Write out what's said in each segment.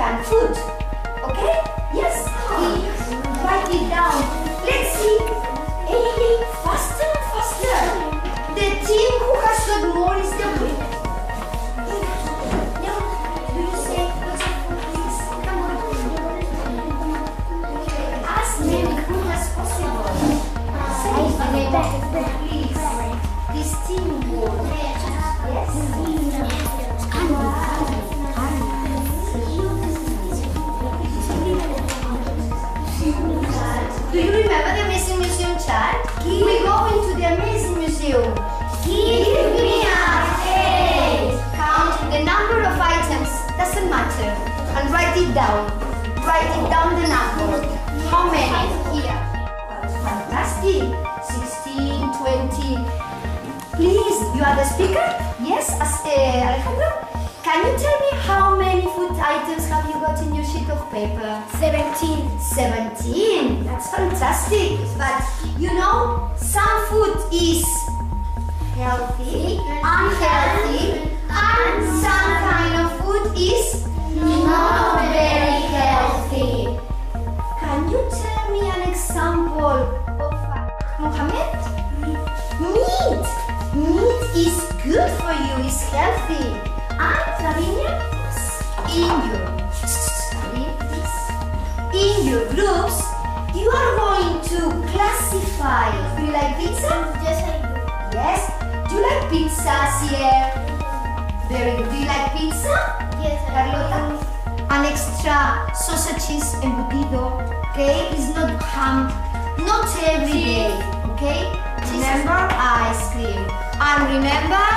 can. Food. Okay? Yes. Write it down. Let's see. Hey, faster, faster. The team who has got more is the winner. We go into the Amazing Museum. Give me eight. Count the number of items, doesn't matter. And write it down. Write it down the number. How many? Here. Fantastic. 16, 20. Please, you are the speaker? Yes, as, uh, Alejandro? Can you tell me how many food items have you got in your sheet of paper? 17. 17. That's fantastic. But you know, some food is healthy, unhealthy, In your in your groups, you are going to classify. Do you like pizza? Yes, I do. Yes. Do you like pizza, Sierra? Very good. Do you like pizza? Yes, I Carlota? An extra sausages embutido, okay? It's not ham, not every day, okay? Remember ice cream. And remember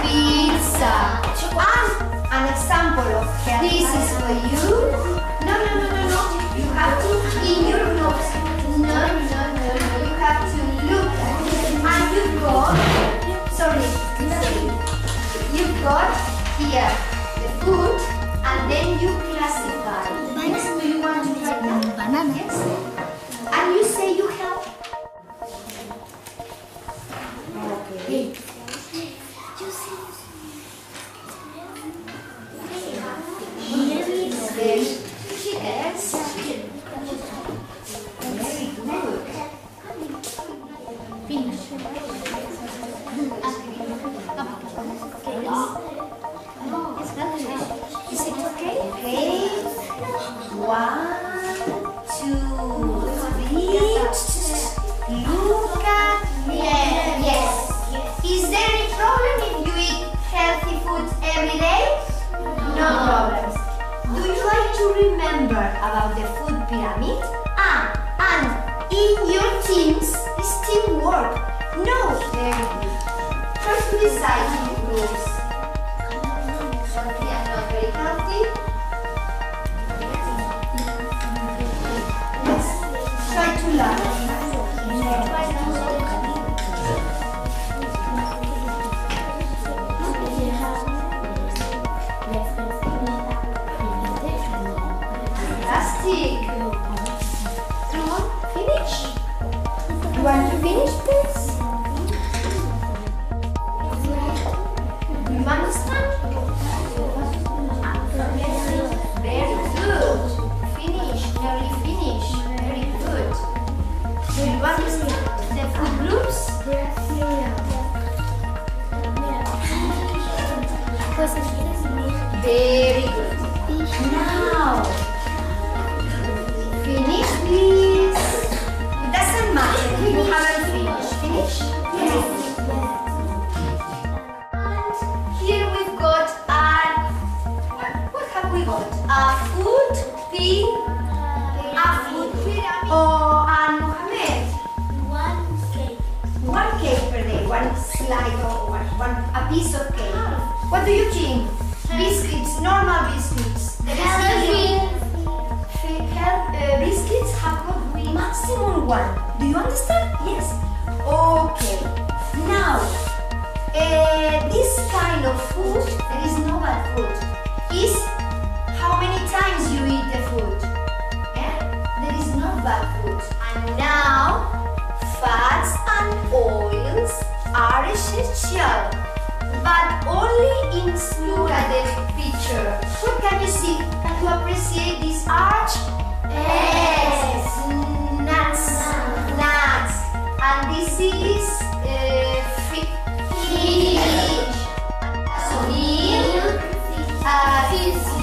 pizza. And an example of this is for you. No, no, no, no, no. You have to in your notes. No, no, no, no. You have to look at it. And you've got, sorry, you've got here the food and then you classify. Yes, do you want to try that? Banana. Yes. And you say you help. Okay. No problems. Do you like to remember about the food pyramid? Ah, and in your teams is teamwork. No, very good. First to decide in groups. And not very healthy. Yes. Try to learn. Very good. Now, finish please. It doesn't matter if you haven't finished. Finish? Yes. And here we've got a, what, have we got? A food do you think? Biscuits, normal biscuits. The biscuits have uh, biscuits have got maximum one. Do you understand? Yes. Okay. Now, uh, this kind of food that is no bad food is how many times you eat the food. Yeah. That is not bad food. And now, fats and oils are essential but only in the picture. What can you see? Can you appreciate this arch? Yes. Nuts. Nuts. And this is uh, fi- fish. So milk. Uh,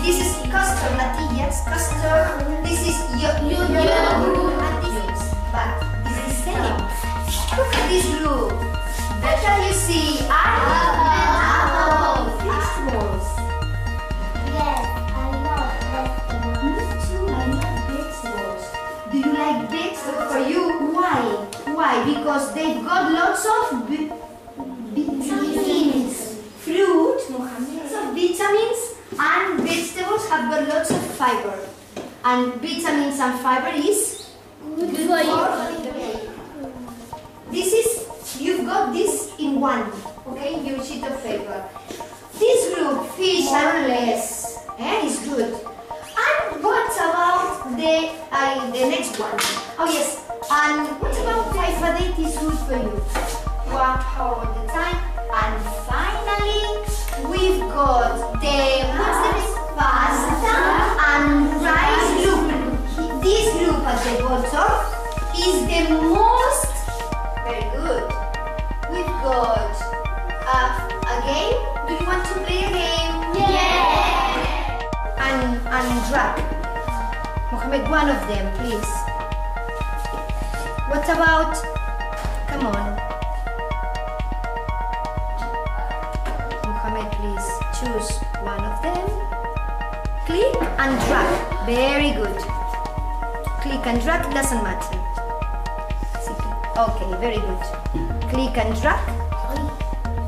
this is custard, natillas, custard. This is yo- yo- yogurt. And this is, but it's the same. Look at this group. What can you see? Apple. Because they've got lots of vitamins, fruit, lots of vitamins, and vegetables have got lots of fiber. And vitamins and fiber is Good for you. This is, you've got this in one, okay, your sheet of paper. This group, fish and less, Mohammed, one of them, please. What about? Come on. Mohammed, please choose one of them. Click and drag. Very good. Click and drag doesn't matter. Okay, very good. Click and drag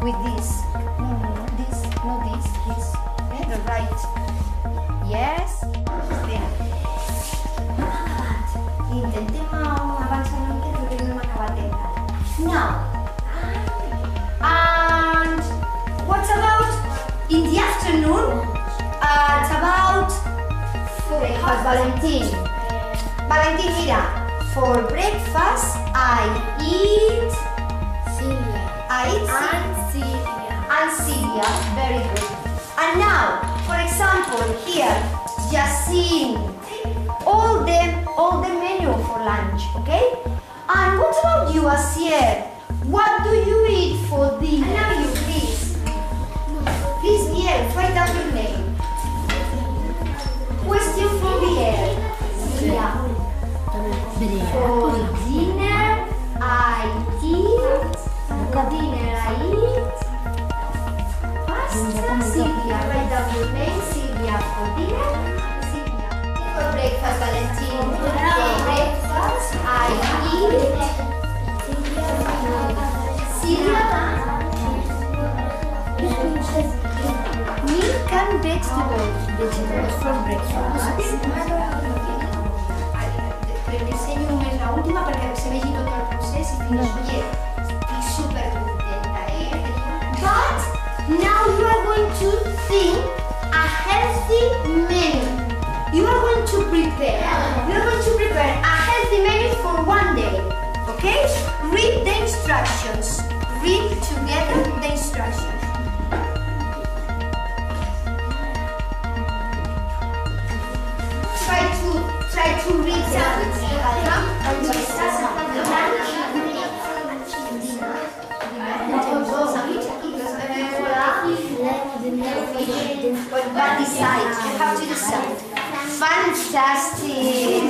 with this. No, no, no, this, not this, this. The right. Yes. Now. And what about in the afternoon? Uh, it's about breakfast, Valentin. Valentin, mira. For breakfast, I eat. Cereal. I eat And cereal. and cereal. Very good. And now, for example, here, Yasin. All the all the menu for lunch, okay? And what about you, Asier? What do you eat for dinner? And now you, please. Please, Biel, write down your name. Question for Biel. Yeah. For dinner, I eat. For dinner, I eat. Pasta, Silvia. Write down your name, Silvia. For dinner, Silvia. For breakfast, Valentin. can take vegetables for breakfast. La última perquè se vegi tot el procés i fins no. But side. You have to decide. Fantastic.